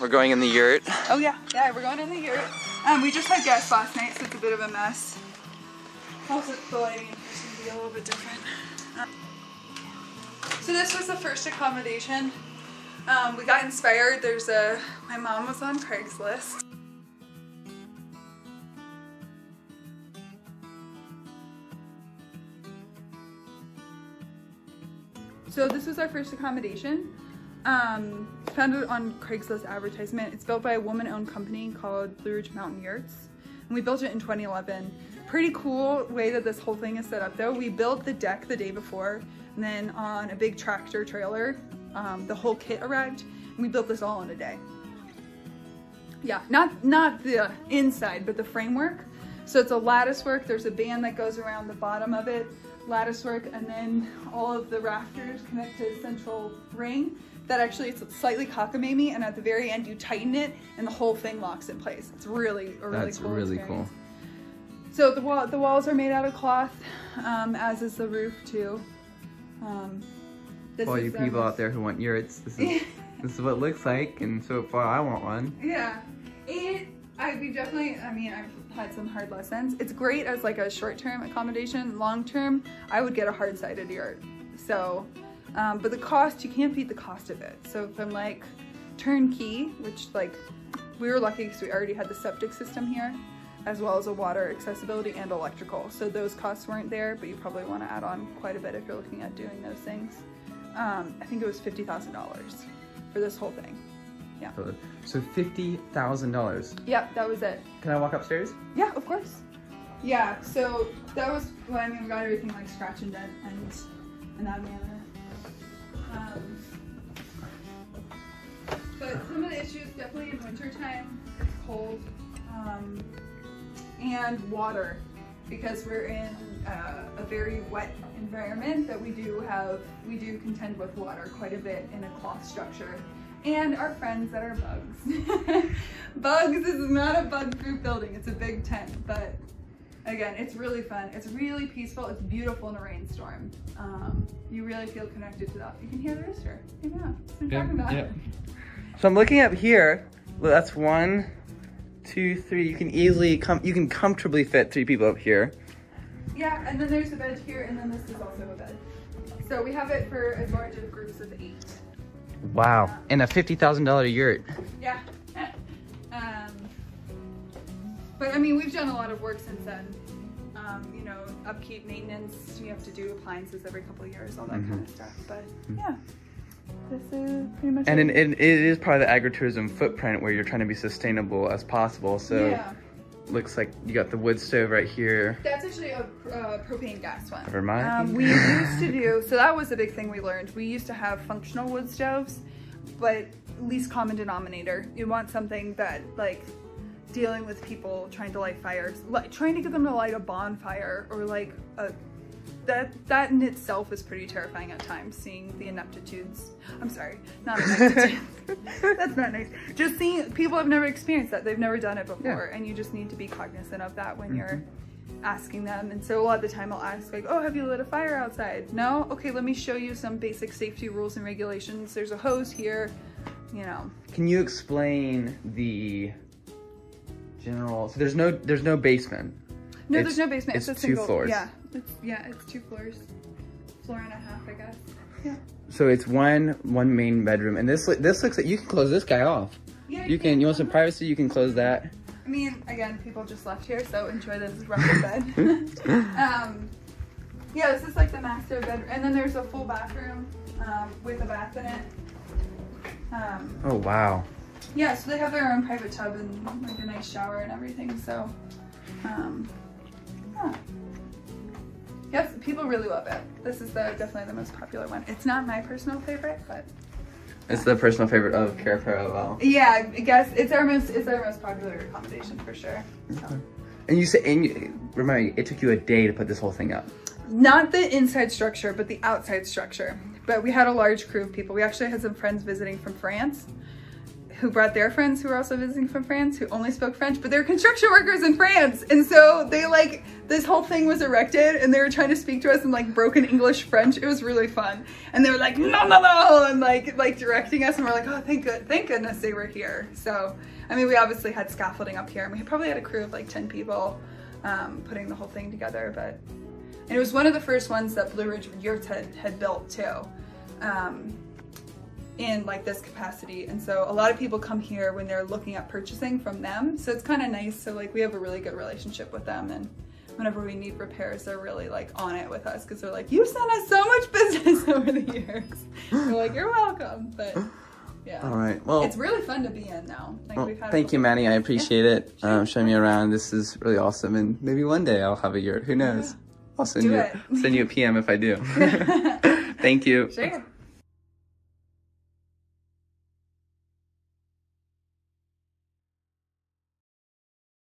We're going in the yurt. Oh yeah, yeah, we're going in the yurt. Um, we just had guests last night, so it's a bit of a mess. Also, the lighting is gonna be a little bit different. Uh, So this was the first accommodation. Um, we got inspired. There's a, my mom was on Craigslist. So this was our first accommodation. Um, found it on Craigslist advertisement. It's built by a woman-owned company called Blue Ridge Mountain Yurts. And we built it in 2011. Pretty cool way that this whole thing is set up though. We built the deck the day before and then on a big tractor trailer, um, the whole kit arrived and we built this all in a day. Yeah, not, not the inside, but the framework. So it's a lattice work. There's a band that goes around the bottom of it, lattice work, and then all of the rafters connect to a central ring that actually it's slightly cockamamie, and at the very end you tighten it, and the whole thing locks in place. It's really a really That's cool really experience. cool. So the wall, the walls are made out of cloth, um, as is the roof too. Um, this all is you the- people out there who want yurts, this is this is what it looks like, and so far I want one. Yeah, it. I we definitely. I mean, I've had some hard lessons. It's great as like a short-term accommodation. Long-term, I would get a hard-sided yurt. So, um, but the cost you can't beat the cost of it. So from like turnkey, which like we were lucky because we already had the septic system here, as well as a water accessibility and electrical. So those costs weren't there, but you probably want to add on quite a bit if you're looking at doing those things. Um, I think it was fifty thousand dollars for this whole thing. So fifty thousand dollars. Yep, that was it. Can I walk upstairs? Yeah, of course. Yeah, so that was well, I mean we got everything like scratch and dent and in that manner. Um, but some of the issues definitely in wintertime, it's cold. Um, and water because we're in uh, a very wet environment that we do have we do contend with water quite a bit in a cloth structure and our friends that are bugs bugs is not a bug group building it's a big tent but again it's really fun it's really peaceful it's beautiful in a rainstorm um, you really feel connected to that you can hear the rooster yeah that's what I'm talking about So I'm looking up here. Well, that's one, two, three. You can easily come. You can comfortably fit three people up here. Yeah, and then there's a bed here, and then this is also a bed. So we have it for as large as groups of eight. Wow. And a fifty thousand dollar yurt. Yeah. um, but I mean, we've done a lot of work since then. Um, you know, upkeep, maintenance. You have to do appliances every couple of years, all that kind of stuff. But yeah, this is pretty much. And it. it, it, it is part of the agritourism footprint where you're trying to be sustainable as possible. So yeah, looks like you got the wood stove right here. that's actually a uh, propane gas one. Never mind. Um, we used to do, so that was a big thing we learned. We used to have functional wood stoves, but least common denominator. You want something that like dealing with people trying to light fires, like trying to get them to light a bonfire or like a, that, that in itself is pretty terrifying at times, seeing the ineptitudes. I'm sorry, not ineptitudes. That's not nice. Just seeing, people have never experienced that. They've never done it before. And you just need to be cognizant of that when you're mm-hmm. asking them. And so a lot of the time I'll ask like, oh, have you lit a fire outside? No? Okay, let me show you some basic safety rules and regulations. There's a hose here, you know. Can you explain the general? So there's no there's no basement. No, It's- there's no basement. It's, it's a two single, floors. Yeah, it's, yeah, it's two floors. Floor and a half, I guess. Yeah. So it's one one main bedroom, and this this looks like you can close this guy off. Yeah, You can you want some privacy? You can close that. I mean, again, people just left here, so enjoy this rougher bed. um, yeah, this is like the master bedroom, and then there's a full bathroom um, with a bath in it. Um, Oh wow. yeah, so they have their own private tub and like a nice shower and everything. So, um, yeah. Yes, people really love it. This is the definitely the most popular one. It's not my personal favorite, but It's the personal favorite of Cair Paravel. yeah, I guess it's our most it's our most popular accommodation for sure. So. And you said, and you, remember, it took you a day to put this whole thing up. not the inside structure, but the outside structure. But we had a large crew of people. We actually had some friends visiting from France who brought their friends who were also visiting from France who only spoke French, but they're construction workers in France. And so they like, this whole thing was erected and they were trying to speak to us in like broken English French. It was really fun. And they were like, no, no, no, and like, like directing us. And we're like, oh, thank good, thank goodness they were here. So, I mean, we obviously had scaffolding up here and we probably had a crew of like 10 people um, putting the whole thing together. But and it was one of the first ones that Blue Ridge Yurts had, had built too. Um, in like this capacity and so a lot of people come here when they're looking at purchasing from them so it's kind of nice so like we have a really good relationship with them and whenever we need repairs they're really like on it with us because they're like you've sent us so much business over the years we're like you're welcome but yeah All right. Well, it's really fun to be in now like well we've had thank you, Manny. I appreciate it. Um, showing me around. This is really awesome. And maybe one day I'll have a yurt. Who knows? I'll send Do you it. send you a PM if I do. thank you. sure